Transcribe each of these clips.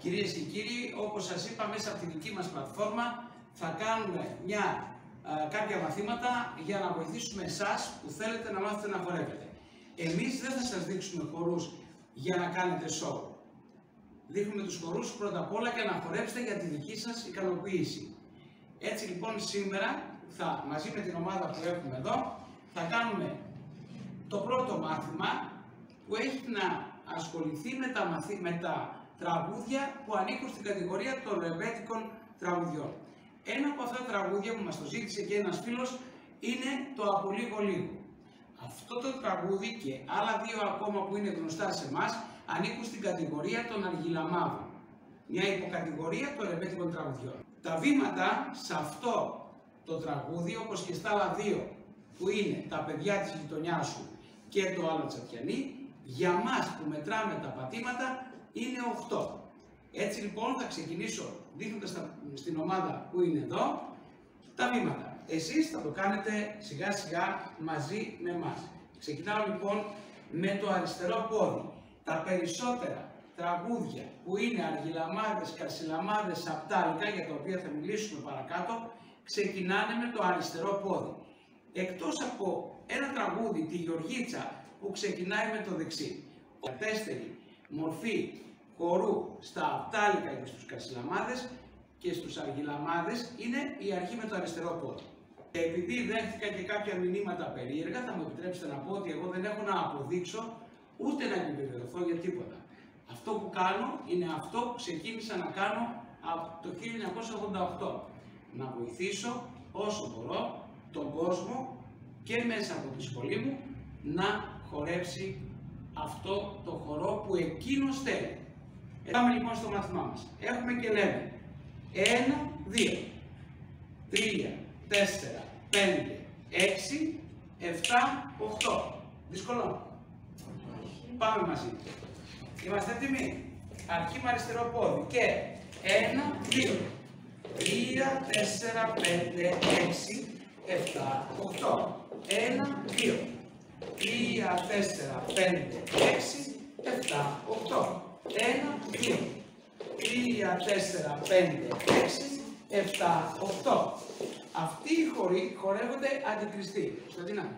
Κυρίες και κύριοι, όπως σας είπα, μέσα από τη δική μας πλατφόρμα θα κάνουμε μια, κάποια μαθήματα για να βοηθήσουμε εσάς που θέλετε να μάθετε να χορεύετε. Εμείς δεν θα σας δείξουμε χορούς για να κάνετε show. Δείχνουμε τους χορούς πρώτα απ' όλα και να χορέψετε για τη δική σας ικανοποίηση. Έτσι λοιπόν σήμερα θα μαζί με την ομάδα που έχουμε εδώ θα κάνουμε το πρώτο μάθημα που έχει να ασχοληθεί με τα, μαθη τραγούδια που ανήκουν στην κατηγορία των ρεμπέτικων τραγουδιών. Ένα από αυτά τα τραγούδια που μας το ζήτησε και ένας φίλος είναι το «Από λίγο. Αυτό το τραγούδι και άλλα δύο ακόμα που είναι γνωστά σε εμάς ανήκουν στην κατηγορία των αργυλαμάδων. Μια υποκατηγορία των ρεμπέτικων τραγουδιών. Τα βήματα σε αυτό το τραγούδι, όπως και στα άλλα δύο που είναι «Τα παιδιά της γειτονιάς σου» και το άλλο τσατιανί, για μας που μετράμε τα πατήματα είναι 8. Έτσι λοιπόν θα ξεκινήσω δείχνοντας τα, στην ομάδα που είναι εδώ τα βήματα. Εσείς θα το κάνετε σιγά σιγά μαζί με εμάς. Ξεκινάω λοιπόν με το αριστερό πόδι. Τα περισσότερα τραγούδια που είναι αργυλαμάδες, καρσιλαμάδες, απτάλικα, για τα οποία θα μιλήσουμε παρακάτω, ξεκινάνε με το αριστερό πόδι. Εκτός από ένα τραγούδι, τη Γεωργίτσα, που ξεκινάει με το δεξί. Μορφή χορού στα Απτάλικα και στους Κασιλαμάδες και στους Αργυλαμάδες είναι η αρχή με το αριστερό πόδι. Και επειδή δέχτηκα και κάποια μηνύματα περίεργα, θα μου επιτρέψετε να πω ότι εγώ δεν έχω να αποδείξω ούτε να επιβεβαιωθώ για τίποτα. Αυτό που κάνω είναι αυτό που ξεκίνησα να κάνω από το 1988. Να βοηθήσω όσο μπορώ τον κόσμο και μέσα από τη σχολή μου να χορέψει αυτό το χορό που εκείνος θέλει. Πάμε λοιπόν στο μάθημά μας. Έχουμε και λέμε 1, 2, 3, 4, 5, 6, 7, 8. Δύσκολο. Πάμε μαζί. Είμαστε έτοιμοι; Αρχή με αριστερό πόδι και 1, 2, 3, 4, 5, 6, 7, 8. 1, 2, 3, 4, 5, 6, 7, 8 ένα, δύο, τρία, τέσσερα, πέντε, έξι, εφτά, οχτώ. Αυτοί οι χώροι χορεύονται αντικριστή. Στο δυνάμει.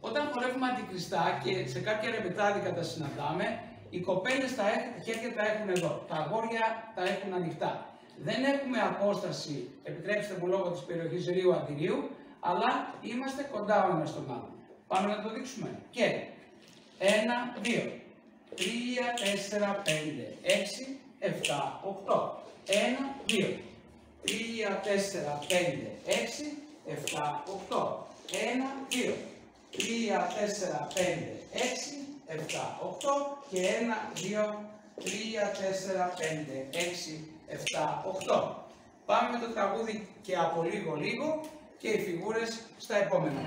Όταν χορεύουμε αντικριστά και σε κάποια ρεπετάδικα τα συναντάμε, οι κοπέλες τα χέρια τα έχουν εδώ, τα αγόρια τα έχουν ανοιχτά. Δεν έχουμε απόσταση, επιτρέψτε μου λόγω της περιοχής ρίου αντιρίου, αλλά είμαστε κοντά ο ένας στον άλλο. Πάμε να το δείξουμε. Και ένα, δύο, 3, 4, 5, 6, 7, 8. 1, 2. 3, 4, 5, 6, 7, 8. 1, 2. 3, 4, 5, 6, 7, 8 και 1, 2, 3, 4, 5, 6, 7, 8. Πάμε με το τραγούδι και από λίγο λίγο και οι φιγούρες στα επόμενα.